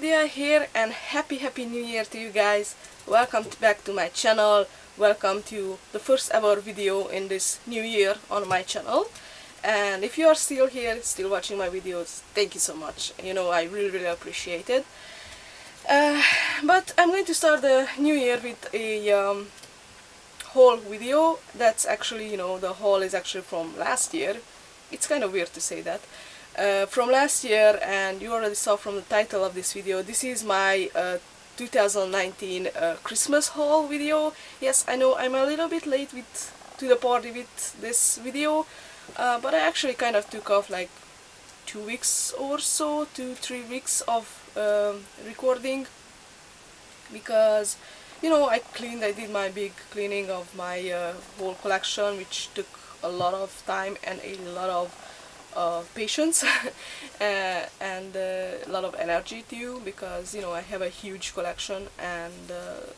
Here and happy happy new year to you guys. Welcome back to my channel. Welcome to the first ever video in this new year on my channel. And if you are still here, still watching my videos, thank you so much. You know, I really really appreciate it. Uh, but I'm going to start the new year with a um, haul video. That's actually, you know, the haul is actually from last year. It's kind of weird to say that uh, from last year and you already saw from the title of this video this is my uh, 2019 uh, Christmas haul video. Yes I know I'm a little bit late with to the party with this video uh, but I actually kind of took off like two weeks or so two three weeks of um, recording because you know I cleaned I did my big cleaning of my uh, whole collection which took a lot of time and a lot of uh, patience uh, and uh, a lot of energy too because you know I have a huge collection and uh,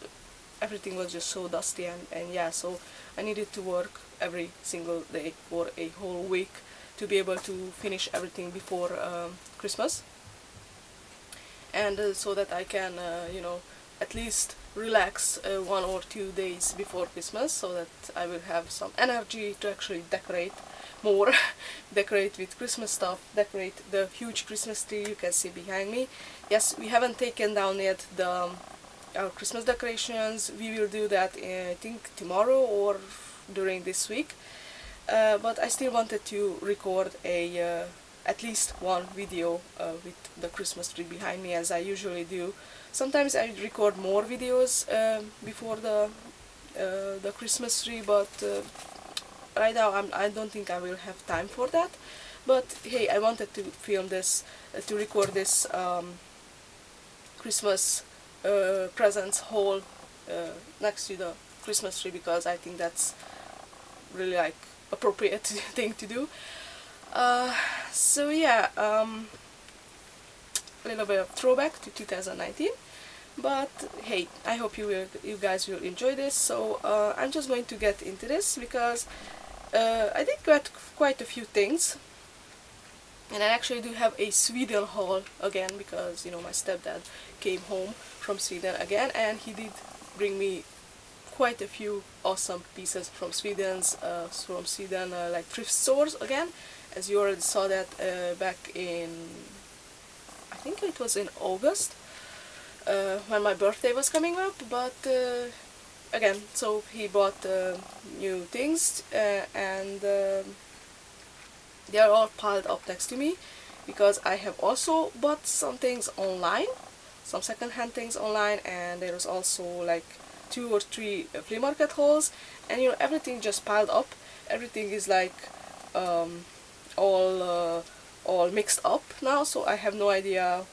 everything was just so dusty and, and yeah so I needed to work every single day for a whole week to be able to finish everything before um, Christmas. And uh, so that I can uh, you know at least relax one or two days before Christmas so that I will have some energy to actually decorate more decorate with Christmas stuff decorate the huge Christmas tree you can see behind me. Yes we haven't taken down yet the um, our Christmas decorations. We will do that in, I think tomorrow or during this week. Uh, but I still wanted to record a uh, at least one video uh, with the Christmas tree behind me as I usually do. Sometimes I record more videos uh, before the uh, the Christmas tree but uh, right now I'm, I don't think I will have time for that. But hey I wanted to film this uh, to record this um, Christmas uh, presents haul uh, next to the Christmas tree because I think that's really like appropriate thing to do. Uh, so yeah um, a little bit of throwback to 2019 but hey I hope you will you guys will enjoy this. So uh, I'm just going to get into this because uh, I did get quite a few things. And I actually do have a Sweden haul again because you know my stepdad came home from Sweden again and he did bring me quite a few awesome pieces from Sweden's uh, from Sweden uh, like thrift stores again. As you already saw that uh, back in I think it was in August uh, when my birthday was coming up but uh, again so he bought uh, new things uh, and uh, they are all piled up next to me because I have also bought some things online some second-hand things online and there was also like two or three flea market hauls and you know everything just piled up. Everything is like um, all uh, all mixed up now so I have no idea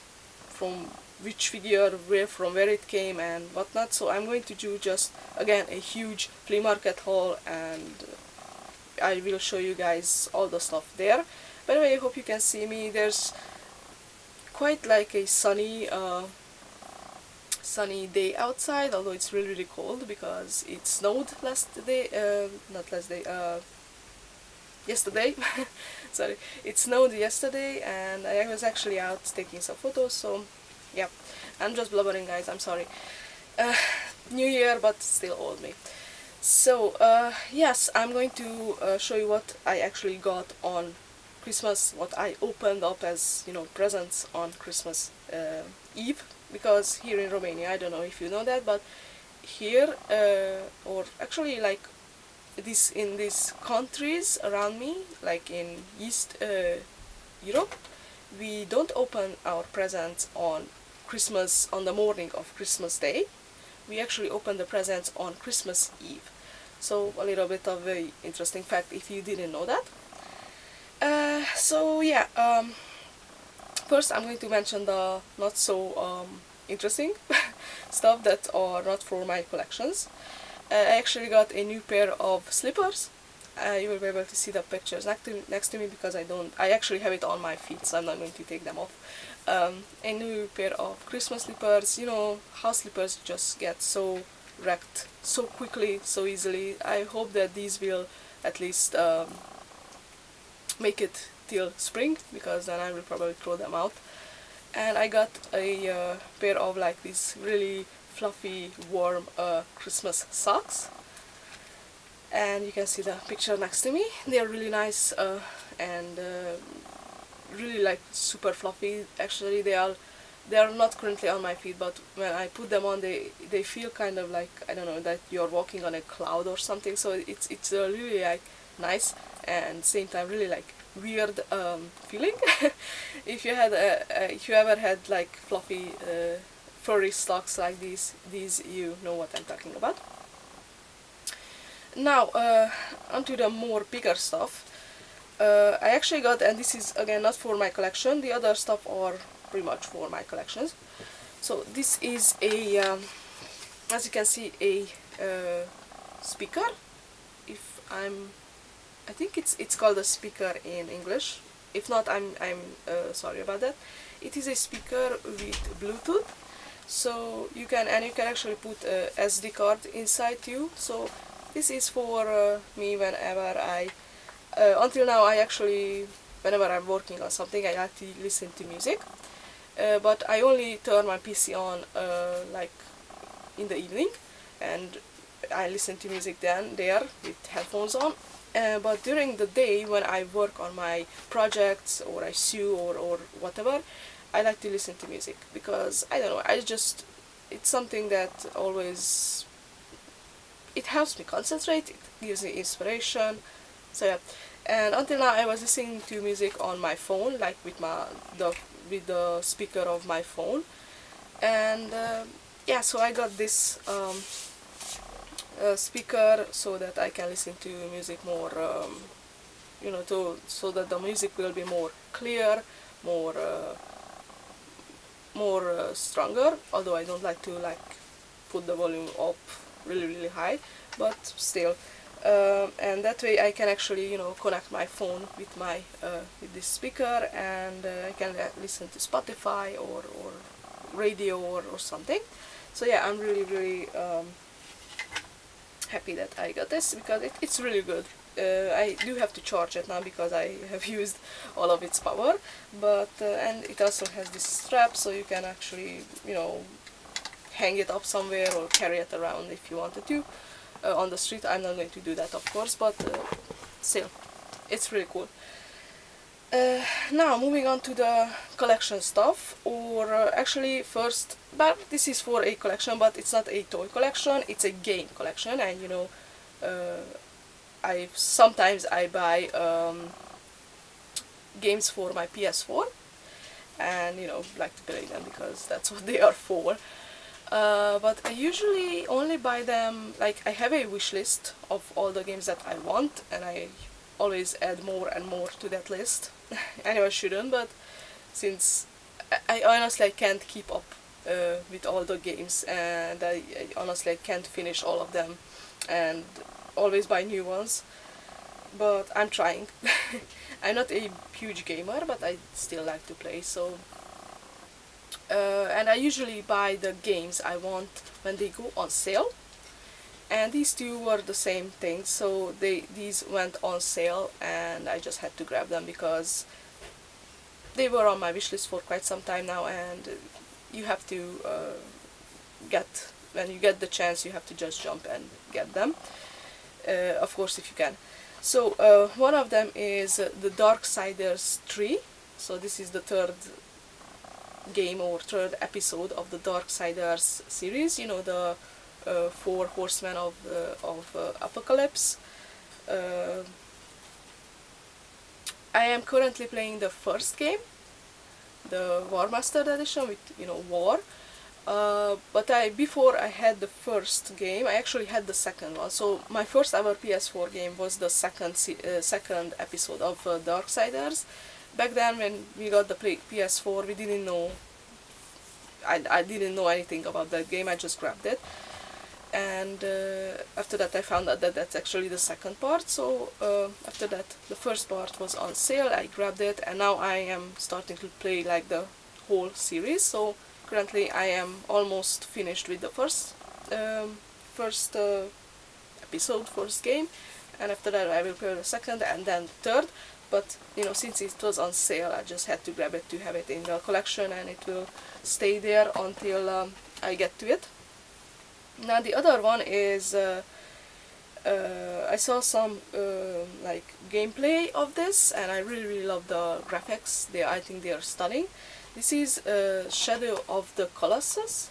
from which figure, where from where it came and whatnot. So I'm going to do just again a huge flea market haul and I will show you guys all the stuff there. By the way, I hope you can see me. There's quite like a sunny uh, sunny day outside, although it's really really cold because it snowed last day, uh, not last day, uh, yesterday. Sorry, it snowed yesterday and I was actually out taking some photos, so yeah I'm just blubbering guys. I'm sorry. Uh, new year but still old me. So uh, yes I'm going to uh, show you what I actually got on Christmas what I opened up as you know presents on Christmas uh, Eve because here in Romania I don't know if you know that but here uh, or actually like this in these countries around me like in East uh, Europe we don't open our presents on Christmas on the morning of Christmas Day. We actually open the presents on Christmas Eve. So a little bit of a interesting fact if you didn't know that. Uh, so yeah, um, first I'm going to mention the not so um, interesting stuff that are not for my collections. Uh, I actually got a new pair of slippers. Uh, you will be able to see the pictures next to, next to me because I don't, I actually have it on my feet so I'm not going to take them off um, a new pair of Christmas slippers. You know, house slippers just get so wrecked so quickly, so easily. I hope that these will at least um, make it till spring because then I will probably throw them out. and I got a uh, pair of like these really fluffy warm uh, Christmas socks and you can see the picture next to me they are really nice uh, and uh, really like super fluffy. Actually they are they are not currently on my feet but when I put them on they they feel kind of like I don't know that you're walking on a cloud or something. So it's it's uh, really like nice and same time really like weird um, feeling. If you had a, a, if you ever had like fluffy uh, furry socks like these these you know what I'm talking about. Now uh, onto the more bigger stuff uh, I actually got and this is again not for my collection. The other stuff are pretty much for my collections. So this is a um, as you can see a uh, speaker. If I'm I think it's it's called a speaker in English. If not I'm I'm uh, sorry about that. It is a speaker with Bluetooth. So you can and you can actually put a SD card inside you. So this is for uh, me whenever I uh, until now I actually whenever I'm working on something I like to listen to music. Uh, but I only turn my PC on uh, like in the evening and I listen to music then there with headphones on. Uh, but during the day when I work on my projects or I sew or, or whatever I like to listen to music because I don't know I just it's something that always it helps me concentrate it gives me inspiration so yeah. And until now I was listening to music on my phone like with my the with the speaker of my phone. And uh, yeah so I got this um, uh, speaker so that I can listen to music more um, you know to so that the music will be more clear more uh, more uh, stronger. Although I don't like to like put the volume up really really high but still um, and that way I can actually you know connect my phone with my uh, with this speaker and uh, I can listen to Spotify or, or radio or, or something. So yeah I'm really really um, happy that I got this because it, it's really good. Uh, I do have to charge it now because I have used all of its power but uh, and it also has this strap so you can actually you know hang it up somewhere or carry it around if you wanted to uh, on the street. I'm not going to do that of course, but uh, still, it's really cool. Uh, now moving on to the collection stuff or uh, actually first but this is for a collection but it's not a toy collection it's a game collection and you know uh, I sometimes I buy um, games for my PS4 and you know like to play them because that's what they are for uh, but I usually only buy them, like I have a wish list of all the games that I want and I always add more and more to that list. anyway, I shouldn't, but since I, I honestly I can't keep up uh, with all the games and I, I honestly I can't finish all of them and always buy new ones but I'm trying. I'm not a huge gamer but I still like to play so uh, and I usually buy the games I want when they go on sale. And these two were the same thing. So they these went on sale and I just had to grab them because they were on my wish list for quite some time now and you have to uh, get when you get the chance you have to just jump and get them. Uh, of course if you can. So uh, one of them is the Darksiders 3 so this is the third game or third episode of the Darksiders series, you know, the uh, four horsemen of, uh, of uh, Apocalypse. Uh, I am currently playing the first game, the War Master edition with, you know, War. Uh, but I before I had the first game, I actually had the second one. So my first ever PS4 game was the second uh, second episode of Darksiders, back then when we got the PS4 we didn't know I, I didn't know anything about that game I just grabbed it. And uh, after that I found out that that's actually the second part. So uh, after that the first part was on sale I grabbed it and now I am starting to play like the whole series. So currently I am almost finished with the first um, first uh, episode, first game. And after that I will play the second and then third but you know since it was on sale I just had to grab it to have it in the collection and it will stay there until um, I get to it. Now the other one is uh, uh, I saw some uh, like gameplay of this and I really really love the graphics. They I think they are stunning. This is uh, Shadow of the Colossus.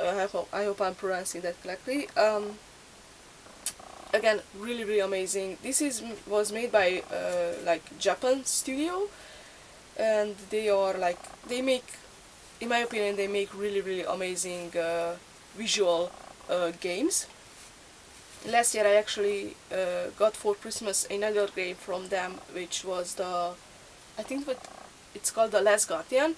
I hope, I hope I'm pronouncing that correctly. Um, again really really amazing. This is was made by uh, like Japan studio and they are like they make in my opinion they make really really amazing uh, visual uh, games. Last year I actually uh, got for Christmas another game from them which was the I think what it's called the Last Guardian.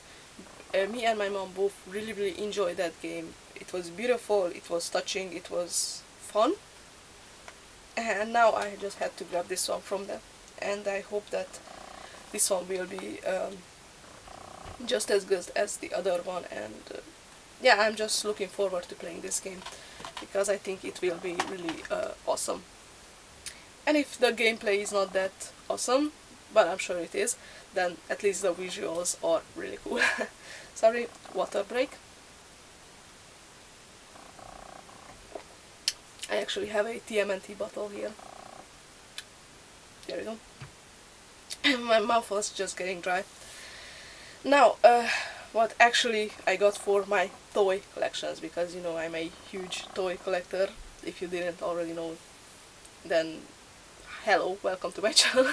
Uh, me and my mom both really really enjoyed that game. It was beautiful it was touching it was fun and now I just had to grab this one from them. And I hope that this one will be um, just as good as the other one. And uh, yeah I'm just looking forward to playing this game because I think it will be really uh, awesome. And if the gameplay is not that awesome but I'm sure it is then at least the visuals are really cool. Sorry water break I actually have a TMNT bottle here. There we go. My mouth was just getting dry. Now, uh, what actually I got for my toy collections, because you know I'm a huge toy collector. If you didn't already know, then hello, welcome to my channel.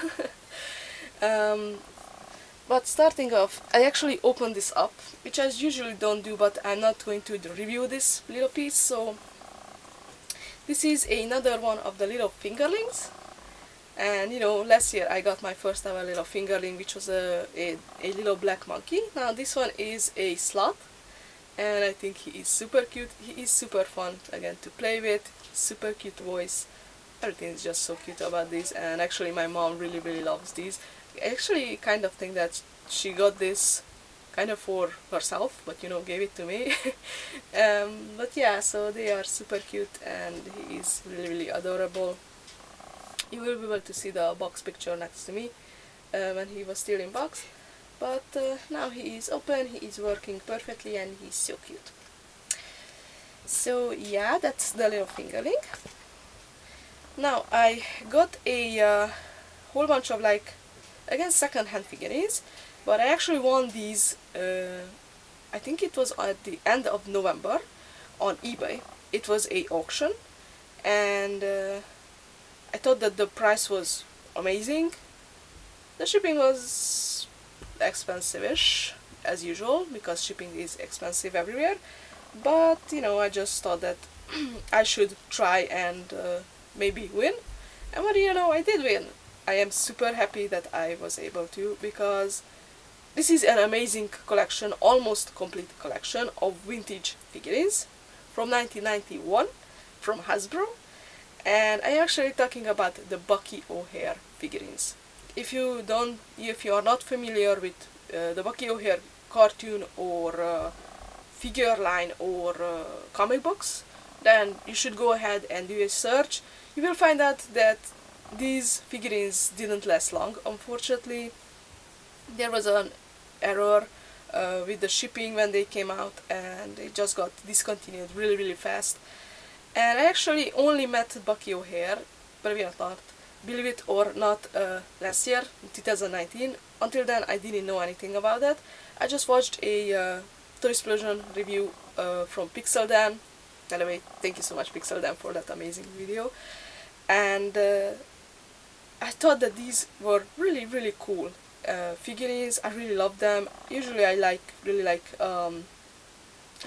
um, but starting off, I actually opened this up, which I usually don't do, but I'm not going to review this little piece, so this is another one of the little fingerlings. And you know, last year I got my first ever little fingerling, which was a, a, a little black monkey. Now this one is a sloth. And I think he is super cute. He is super fun, again, to play with. Super cute voice. Everything is just so cute about these. And actually my mom really, really loves these. I actually kind of think that she got this kind of for herself but you know gave it to me. Um, but yeah so they are super cute and he is really really adorable. You will be able to see the box picture next to me uh, when he was still in box. But uh, now he is open he is working perfectly and he's so cute. So yeah that's the little fingerling. Now I got a uh, whole bunch of like again second-hand figurines but I actually won these uh, I think it was at the end of November on eBay. It was a auction and uh, I thought that the price was amazing. The shipping was expensive-ish as usual because shipping is expensive everywhere. But you know I just thought that I should try and uh, maybe win. And what do you know I did win. I am super happy that I was able to because this is an amazing collection, almost complete collection of vintage figurines from 1991 from Hasbro and I'm actually talking about the Bucky O'Hare figurines. If you don't, if you are not familiar with uh, the Bucky O'Hare cartoon or uh, figure line or uh, comic books, then you should go ahead and do a search. You will find out that these figurines didn't last long, unfortunately. There was an error uh, with the shipping when they came out and it just got discontinued really really fast. And I actually only met Bucky O'Hare believe it or not, believe it or not uh, last year 2019 until then I didn't know anything about that. I just watched a uh, Toy Explosion review uh, from Pixel Dan. Anyway thank you so much Pixel Dan for that amazing video. And uh, I thought that these were really really cool uh, figurines. I really love them. Usually I like really like um,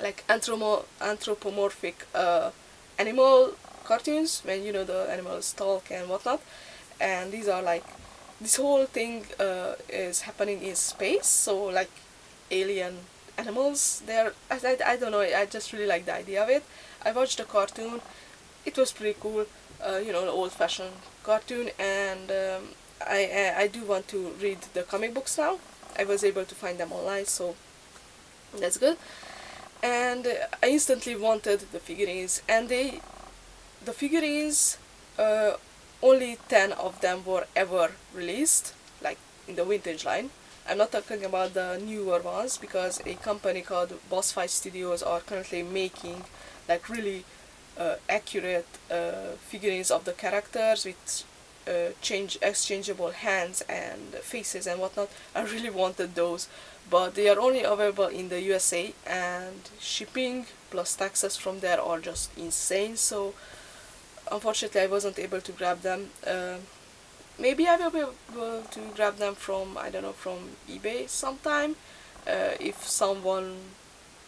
like anthropomorphic uh, animal cartoons when you know the animals talk and whatnot. And these are like this whole thing uh, is happening in space, so like alien animals. They're I, I, I don't know. I just really like the idea of it. I watched the cartoon. It was pretty cool. Uh, you know, the old-fashioned cartoon, and um, I, I do want to read the comic books now. I was able to find them online, so that's good. And I instantly wanted the figurines, and they, the figurines, uh, only 10 of them were ever released, like in the vintage line. I'm not talking about the newer ones because a company called Boss Fight Studios are currently making like really uh, accurate uh, figurines of the characters with uh, change exchangeable hands and faces and whatnot. I really wanted those, but they are only available in the USA and shipping plus taxes from there are just insane. So unfortunately, I wasn't able to grab them. Uh, maybe I will be able to grab them from I don't know from eBay sometime uh, if someone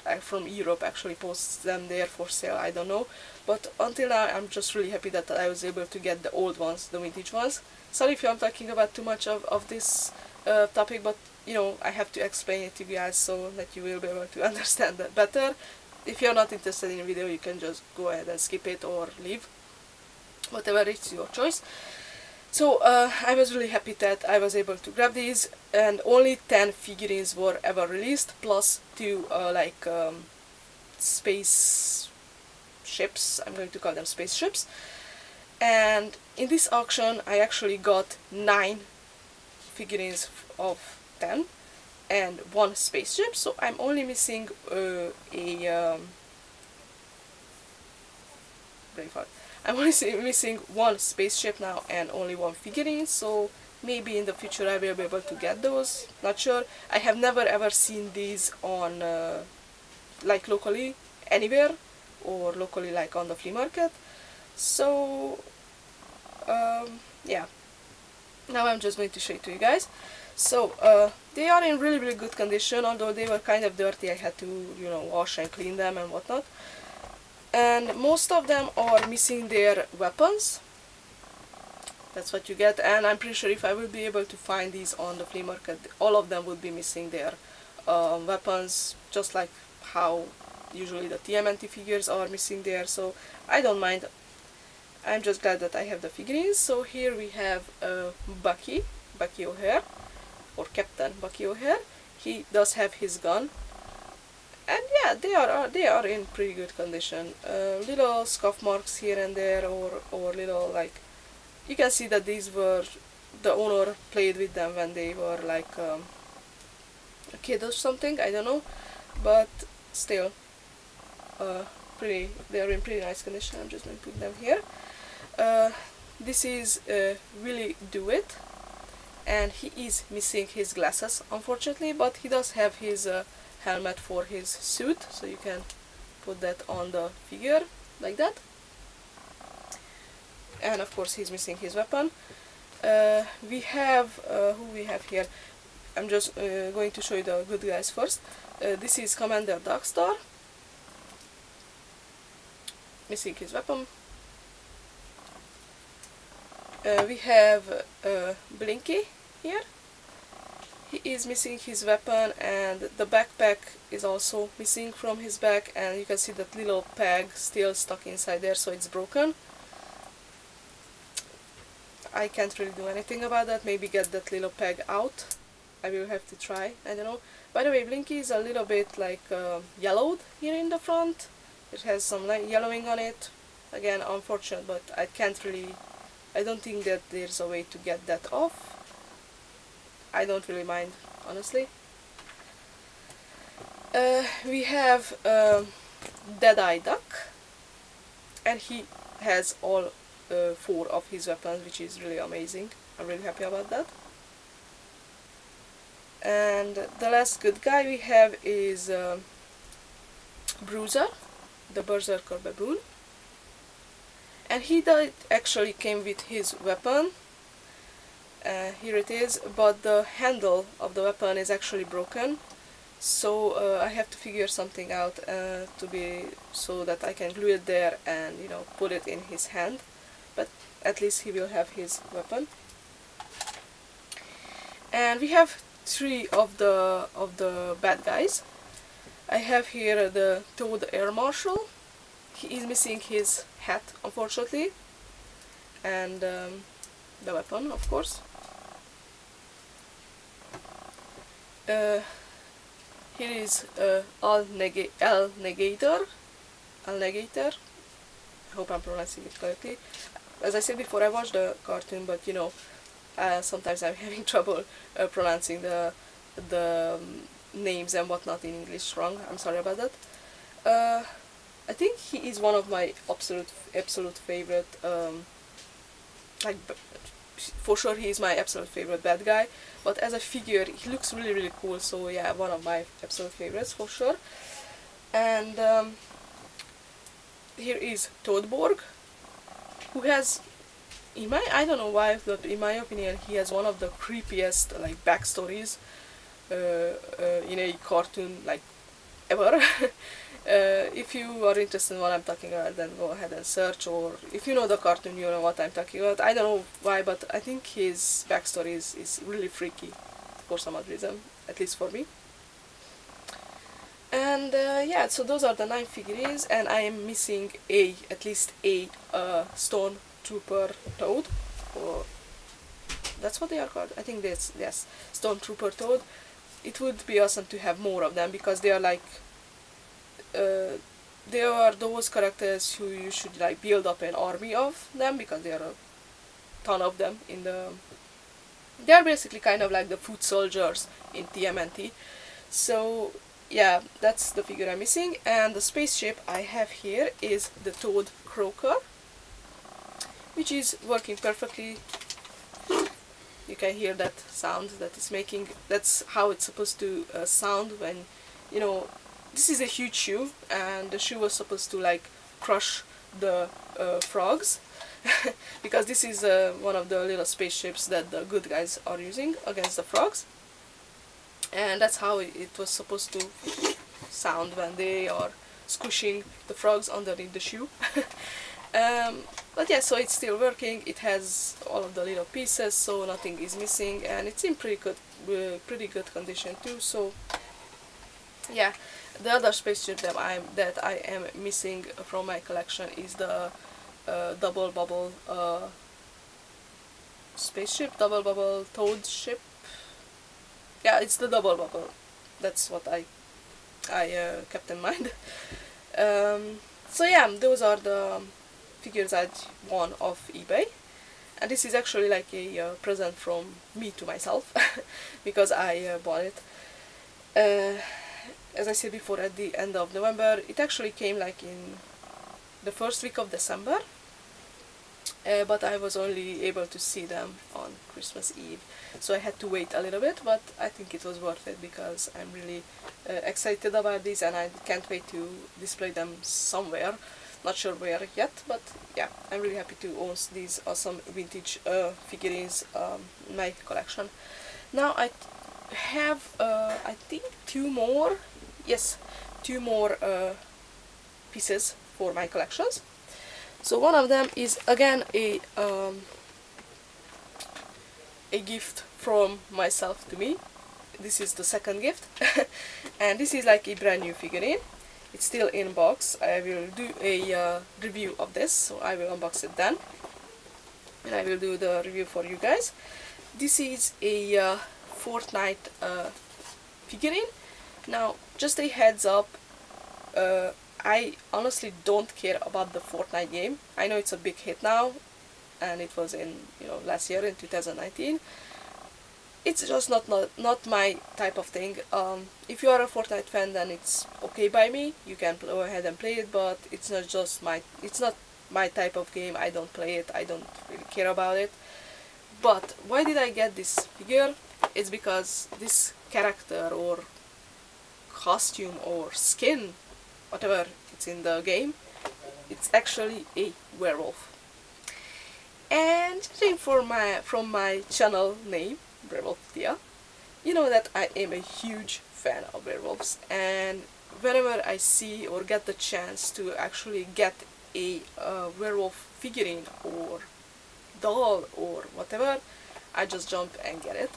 uh, from Europe actually posts them there for sale I don't know but until now I'm just really happy that I was able to get the old ones the vintage ones. Sorry if I'm talking about too much of, of this uh, topic but you know I have to explain it to you guys so that you will be able to understand that better. If you're not interested in the video you can just go ahead and skip it or leave. Whatever it's your choice. So uh, I was really happy that I was able to grab these and only 10 figurines were ever released plus two uh, like um, space ships, I'm going to call them spaceships. And in this auction I actually got 9 figurines of 10 and one spaceship. So I'm only missing uh, a um, I'm only missing one spaceship now and only one figurine, so maybe in the future I will be able to get those, not sure. I have never ever seen these on, uh, like locally, anywhere, or locally like on the flea market, so, um, yeah. Now I'm just going to show it to you guys. So, uh, they are in really really good condition, although they were kind of dirty, I had to, you know, wash and clean them and whatnot. And most of them are missing their weapons. That's what you get. And I'm pretty sure if I will be able to find these on the flea market all of them would be missing their uh, weapons just like how usually the TMNT figures are missing there so I don't mind. I'm just glad that I have the figurines. So here we have uh, Bucky Bucky O'Hare or Captain Bucky O'Hare. He does have his gun. And yeah they are uh, they are in pretty good condition. Uh, little scuff marks here and there or or little like you can see that these were the owner played with them when they were like um, a kid or something I don't know. But still uh, pretty they are in pretty nice condition. I'm just going to put them here. Uh, this is uh, really it, and he is missing his glasses unfortunately but he does have his uh, helmet for his suit so you can put that on the figure like that. And of course he's missing his weapon. Uh, we have uh, who we have here? I'm just going to show you the good guys first. This is Commander Dogstar missing his weapon uh, we have uh, Blinky here he is missing his weapon and the backpack is also missing from his back and you can see that little peg still stuck inside there so it's broken. I can't really do anything about that, maybe get that little peg out. I will have to try, I don't know. By the way, Blinky is a little bit like uh, yellowed here in the front. It has some yellowing on it. Again, unfortunate, but I can't really... I don't think that there's a way to get that off. I don't really mind, honestly. Uh, we have um, Deadeye Duck, and he has all uh, four of his weapons, which is really amazing. I'm really happy about that. And the last good guy we have is uh, Bruiser, the Berserker Baboon. And he actually came with his weapon, uh, here it is but the handle of the weapon is actually broken. So uh, I have to figure something out uh, to be so that I can glue it there and you know put it in his hand. But at least he will have his weapon. And we have three of the of the bad guys I have here the Toad Air Marshal he is missing his hat unfortunately and um, the weapon of course uh, here is uh, Al, neg Al Negator. Al Negator. I hope I'm pronouncing it correctly. As I said before, I watched the cartoon, but you know, uh, sometimes I'm having trouble uh, pronouncing the the um, names and whatnot in English wrong. I'm sorry about that. Uh, I think he is one of my absolute absolute favorite. Um, like for sure, he is my absolute favorite bad guy. But as a figure, he looks really really cool. So yeah, one of my absolute favorites for sure. And um, here is Toadborg, who has in my I don't know why, but in my opinion, he has one of the creepiest like backstories in a cartoon like ever. Uh, if you are interested in what I'm talking about, then go ahead and search, or if you know the cartoon, you know what I'm talking about. I don't know why, but I think his backstory is, is really freaky for some odd reason, at least for me. And uh, yeah, so those are the nine figurines, and I am missing a, at least a uh, Stone Trooper Toad, or that's what they are called. I think that's yes, Stone Trooper Toad. It would be awesome to have more of them because they are like uh, there are those characters who you should like build up an army of them because there are a ton of them in the they are basically kind of like the foot soldiers in TMNT so yeah that's the figure I'm missing. And the spaceship I have here is the Toad Croaker which is working perfectly you can hear that sound that it's making that's how it's supposed to uh, sound when you know this is a huge shoe and the shoe was supposed to like crush the uh, frogs. Because this is uh, one of the little spaceships that the good guys are using against the frogs. And that's how it was supposed to sound when they are squishing the frogs underneath the shoe um, but yeah so it's still working it has all of the little pieces so nothing is missing and it's in pretty good uh, pretty good condition too so yeah the other spaceship that I'm that I am missing from my collection is the uh, double bubble uh, spaceship, double bubble toad ship. Yeah, it's the double bubble. That's what I I uh, kept in mind. um, so yeah, those are the figures I won off eBay. And this is actually like a uh, present from me to myself because I uh, bought it. Uh, as I said before at the end of November it actually came like in the first week of December uh, but I was only able to see them on Christmas Eve so I had to wait a little bit but I think it was worth it because I'm really uh, excited about these and I can't wait to display them somewhere not sure where yet but yeah I'm really happy to own these awesome vintage uh, figurines um, in my collection. Now I have uh, I think two more yes two more uh, pieces for my collections. So one of them is again a um, a gift from myself to me. This is the second gift. And this is like a brand new figurine it's still in box. I will do a uh, review of this. So I will unbox it then. And I will do the review for you guys. This is a uh, Fortnite uh, figurine. Now, just a heads up, uh, I honestly don't care about the Fortnite game. I know it's a big hit now, and it was in, you know, last year in 2019. It's just not, not, not my type of thing. Um, if you are a Fortnite fan, then it's okay by me. You can go ahead and play it, but it's not just my, it's not my type of game. I don't play it. I don't really care about it. But why did I get this figure? It's because this character or costume or skin, whatever it's in the game, it's actually a werewolf. And judging from my, from my channel name, Werewolf Lydia, you know that I am a huge fan of werewolves and whenever I see or get the chance to actually get a uh, werewolf figurine or doll or whatever, I just jump and get it.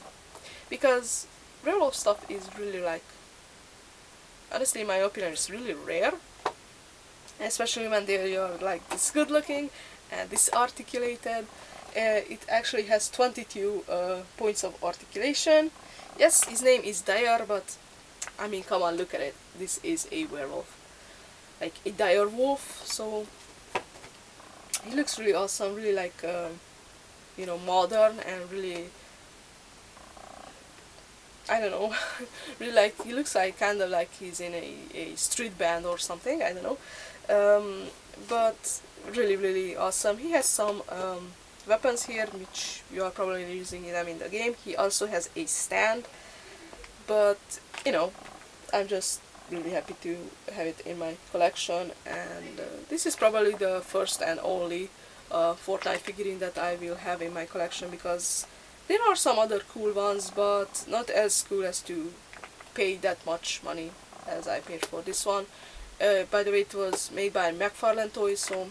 Because werewolf stuff is really like honestly in my opinion it's really rare especially when they are like this good looking and this articulated uh, it actually has 22 uh, points of articulation. Yes his name is Dire but I mean come on look at it. This is a werewolf. Like a dire wolf so he looks really awesome really like um, you know modern and really I don't know really like he looks like kind of like he's in a, a street band or something I don't know. Um, but really really awesome. He has some um, weapons here which you are probably using them in the game he also has a stand but you know I'm just really happy to have it in my collection and uh, this is probably the first and only uh, Fortnite figurine that I will have in my collection because there are some other cool ones but not as cool as to pay that much money as I paid for this one. Uh, by the way it was made by McFarlane Toys so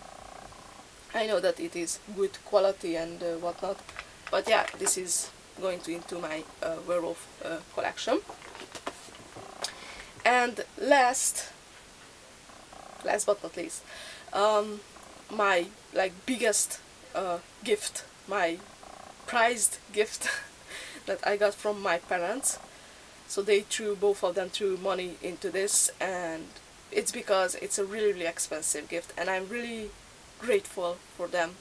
I know that it is good quality and uh, whatnot but yeah this is going to into my uh, werewolf uh, collection. And last last but not least um, my like biggest uh, gift my prized gift that I got from my parents. So they threw both of them threw money into this and it's because it's a really really expensive gift and I'm really grateful for them.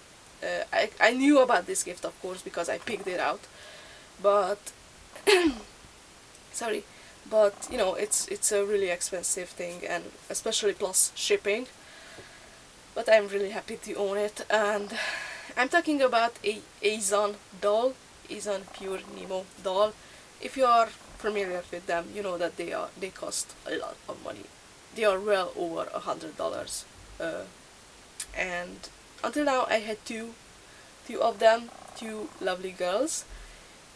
Uh, I, I knew about this gift of course because I picked it out. But sorry. But you know it's it's a really expensive thing and especially plus shipping. But I'm really happy to own it and I'm talking about a Azone doll Azone Pure Neemo doll. If you are familiar with them you know that they are they cost a lot of money. They are well over a hundred dollars uh, and until now I had two two of them two lovely girls.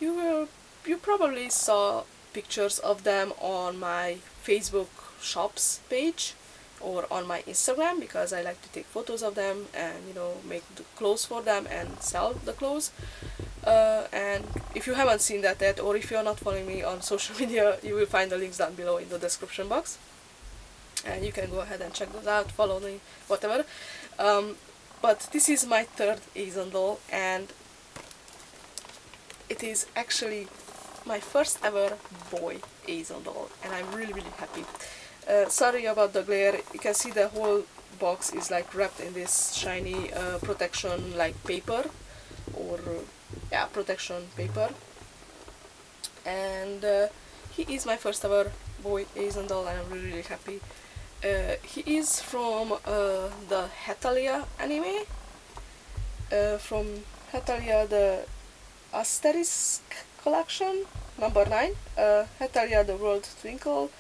You will you probably saw pictures of them on my Facebook shops page or on my Instagram because I like to take photos of them and you know make the clothes for them and sell the clothes. Uh, and if you haven't seen that yet or if you're not following me on social media you will find the links down below in the description box. And you can go ahead and check those out follow me whatever um, but this is my third Azone doll and it is actually my first ever boy Azone doll and I'm really really happy. Uh, sorry about the glare, you can see the whole box is like wrapped in this shiny uh, protection like paper or yeah protection paper and uh, he is my first ever boy Azone doll and I'm really really happy. Uh, he is from uh, the Hetalia anime. From Hetalia the Asterisk collection number 9 uh, Hetalia the World Twinkle.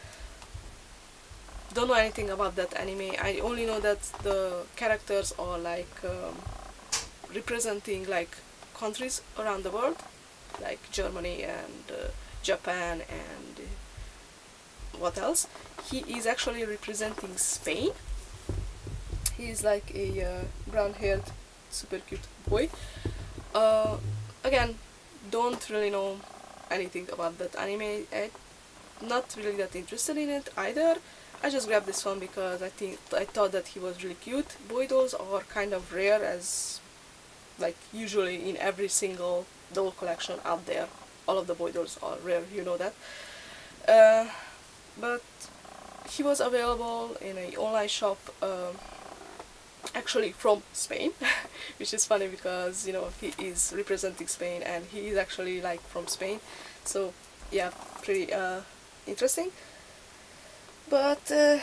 Don't know anything about that anime. I only know that the characters are like um, representing like countries around the world like Germany and uh, Japan and uh, what else he is actually representing Spain he is like a uh, brown haired super cute boy uh, again don't really know anything about that anime. I'm not really that interested in it either. I just grabbed this one because I think I thought that he was really cute. Boy dolls are kind of rare as like usually in every single doll collection out there. All of the boy dolls are rare, you know that. Uh, but he was available in an online shop uh, actually from Spain which is funny because you know he is representing Spain and he is actually like from Spain. So yeah pretty uh, interesting. But uh,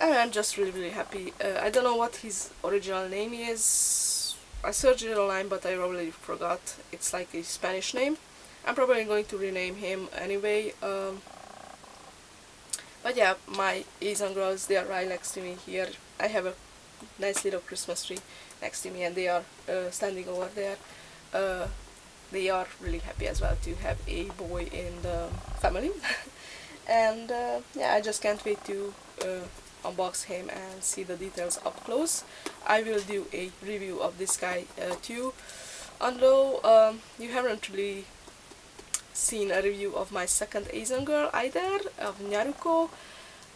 I'm just really really happy. Uh, I don't know what his original name is. I searched it online but I already forgot. It's like a Spanish name. I'm probably going to rename him anyway. Um, but yeah my Azone girls they are right next to me here I have a nice little Christmas tree next to me and they are uh, standing over there. Uh, they are really happy as well to have a boy in the family. and uh, yeah, I just can't wait to uh, unbox him and see the details up close. I will do a review of this guy uh, too. Although um, you haven't really seen a review of my second Azone girl either, of Nyaruko.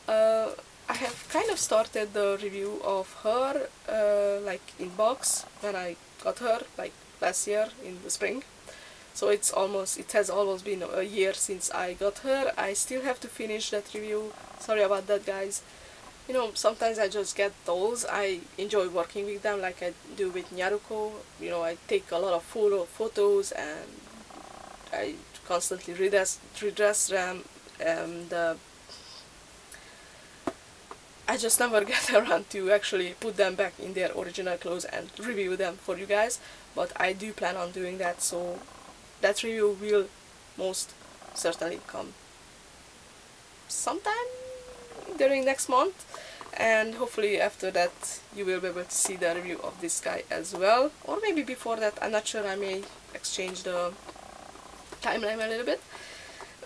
Uh, I have kind of started the review of her uh, like in box when I got her like last year in the spring. So it's almost it has almost been a year since I got her. I still have to finish that review. Sorry about that guys. You know sometimes I just get those. I enjoy working with them like I do with Nyaruko. You know I take a lot of photo photos and I constantly redress, redress them and uh, I just never get around to actually put them back in their original clothes and review them for you guys but I do plan on doing that so that review will most certainly come sometime during next month and hopefully after that you will be able to see the review of this guy as well or maybe before that I'm not sure I may exchange the timeline a little bit.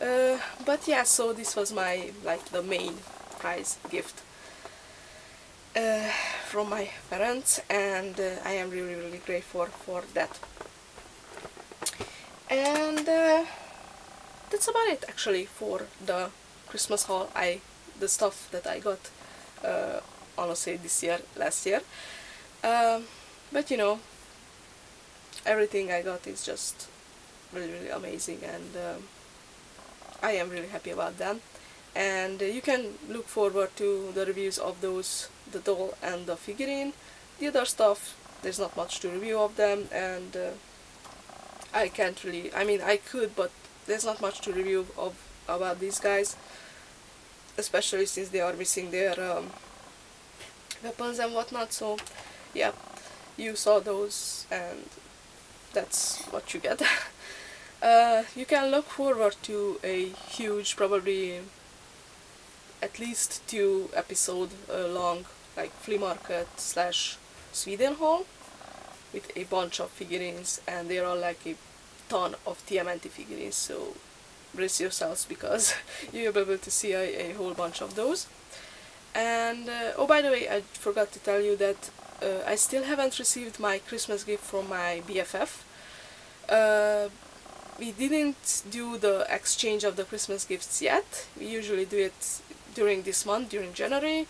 Uh, but yeah so this was my like the main prize gift uh, from my parents and uh, I am really really grateful for that. And uh, that's about it actually for the Christmas haul. I the stuff that I got uh, honestly this year last year. Um, but you know everything I got is just really really amazing and um, I am really happy about them. And uh, you can look forward to the reviews of those the doll and the figurine. The other stuff there's not much to review of them and uh, I can't really I mean I could but there's not much to review of about these guys especially since they are missing their um, weapons and whatnot. So yeah you saw those and that's what you get uh, you can look forward to a huge probably at least two episode uh, long like flea market slash Sweden haul with a bunch of figurines and there are like a ton of TMNT figurines so brace yourselves because you'll be able to see a, a whole bunch of those. And uh, oh by the way I forgot to tell you that uh, I still haven't received my Christmas gift from my BFF uh, we didn't do the exchange of the Christmas gifts yet we usually do it during this month, during January.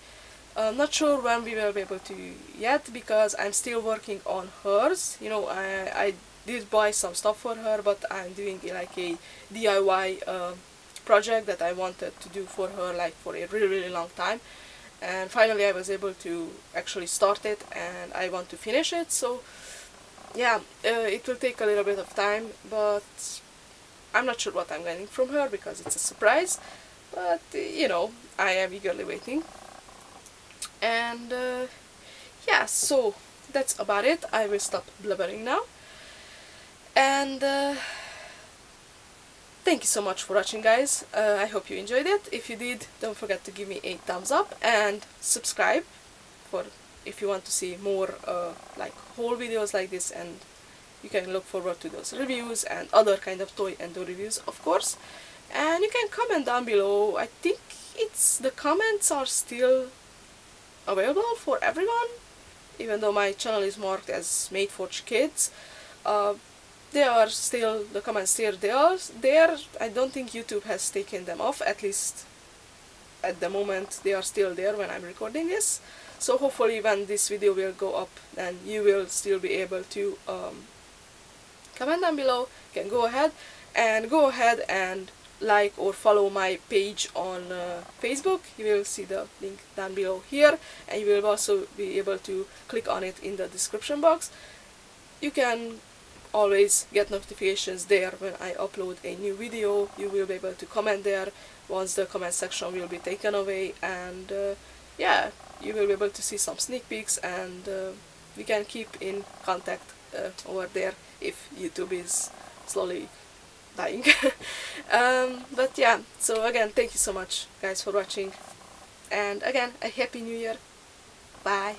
I'm not sure when we will be able to yet because I'm still working on hers. You know, I, I did buy some stuff for her, but I'm doing like a DIY uh, project that I wanted to do for her like for a really, really long time. And finally I was able to actually start it and I want to finish it. So yeah, uh, it will take a little bit of time, but I'm not sure what I'm getting from her because it's a surprise. But, you know, I am eagerly waiting. And uh, yeah, so that's about it. I will stop blubbering now. And uh, thank you so much for watching guys. Uh, I hope you enjoyed it. If you did, don't forget to give me a thumbs up and subscribe for if you want to see more uh, like whole videos like this and you can look forward to those reviews and other kind of toy and doll reviews of course. And you can comment down below. I think it's the comments are still available for everyone even though my channel is marked as made for kids. Uh, they are still the comments here they are there. I don't think YouTube has taken them off at least at the moment they are still there when I'm recording this so hopefully when this video will go up then you will still be able to um, comment down below you can go ahead and go ahead and like or follow my page on uh, Facebook. You will see the link down below here and you will also be able to click on it in the description box. You can always get notifications there when I upload a new video. You will be able to comment there once the comment section will be taken away and uh, yeah you will be able to see some sneak peeks and uh, we can keep in contact uh, over there if YouTube is slowly dying. Um, but yeah so again thank you so much guys for watching. And again a happy new year. Bye